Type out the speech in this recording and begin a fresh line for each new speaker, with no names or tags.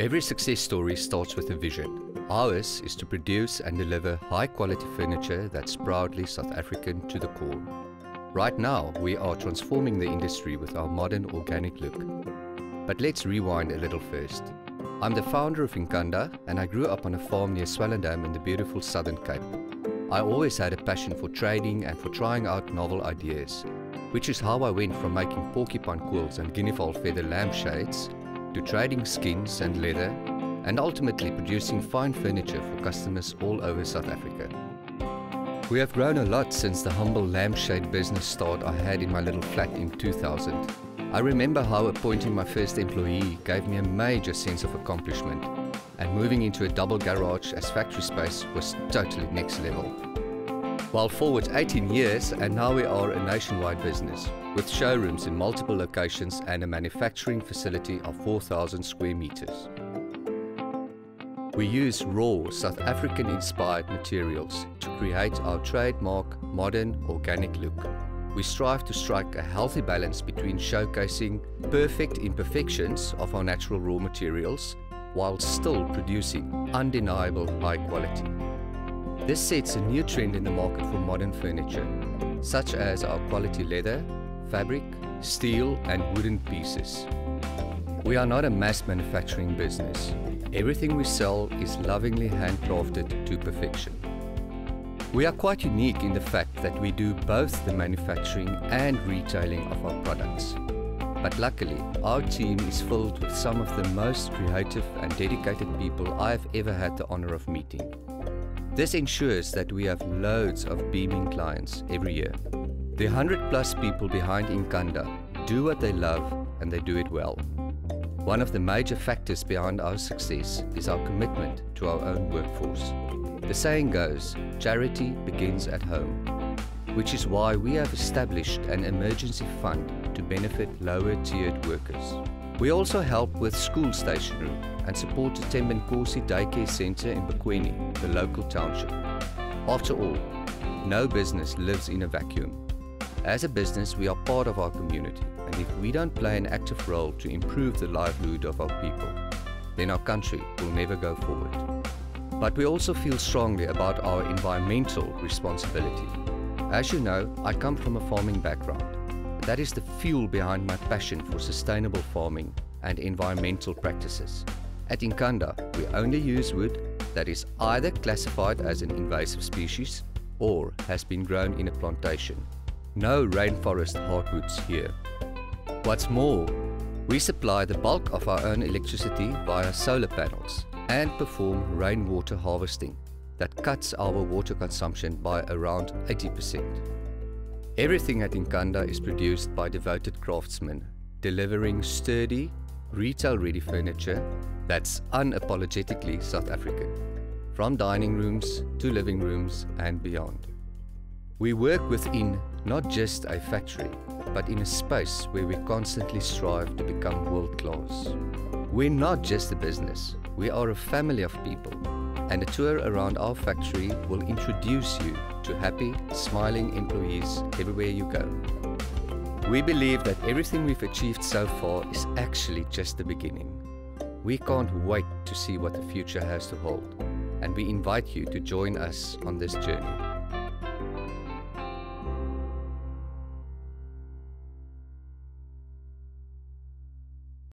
Every success story starts with a vision. Ours is to produce and deliver high quality furniture that's proudly South African to the core. Right now, we are transforming the industry with our modern organic look. But let's rewind a little first. I'm the founder of Inkanda and I grew up on a farm near Swellendam in the beautiful Southern Cape. I always had a passion for trading and for trying out novel ideas, which is how I went from making porcupine quills and guinea fowl feather lampshades to trading skins and leather and ultimately producing fine furniture for customers all over South Africa. We have grown a lot since the humble lampshade business start I had in my little flat in 2000. I remember how appointing my first employee gave me a major sense of accomplishment and moving into a double garage as factory space was totally next level. While forward 18 years and now we are a nationwide business with showrooms in multiple locations and a manufacturing facility of 4,000 square meters. We use raw South African inspired materials to create our trademark modern organic look. We strive to strike a healthy balance between showcasing perfect imperfections of our natural raw materials while still producing undeniable high quality. This sets a new trend in the market for modern furniture, such as our quality leather, fabric, steel and wooden pieces. We are not a mass manufacturing business. Everything we sell is lovingly handcrafted to perfection. We are quite unique in the fact that we do both the manufacturing and retailing of our products. But luckily, our team is filled with some of the most creative and dedicated people I have ever had the honor of meeting. This ensures that we have loads of beaming clients every year. The 100 plus people behind Inkanda do what they love and they do it well. One of the major factors behind our success is our commitment to our own workforce. The saying goes, charity begins at home, which is why we have established an emergency fund to benefit lower tiered workers. We also help with school stationery and support the Tembenkosi Daycare Centre in Bokweni, the local township. After all, no business lives in a vacuum. As a business, we are part of our community, and if we don't play an active role to improve the livelihood of our people, then our country will never go forward. But we also feel strongly about our environmental responsibility. As you know, I come from a farming background. That is the fuel behind my passion for sustainable farming and environmental practices. At Inkanda, we only use wood that is either classified as an invasive species or has been grown in a plantation no rainforest hardwoods here. What's more, we supply the bulk of our own electricity via solar panels and perform rainwater harvesting that cuts our water consumption by around 80%. Everything at Inkanda is produced by devoted craftsmen, delivering sturdy, retail-ready furniture that's unapologetically South African, from dining rooms to living rooms and beyond. We work within not just a factory, but in a space where we constantly strive to become world class. We're not just a business, we are a family of people, and a tour around our factory will introduce you to happy, smiling employees everywhere you go. We believe that everything we've achieved so far is actually just the beginning. We can't wait to see what the future has to hold, and we invite you to join us on this journey.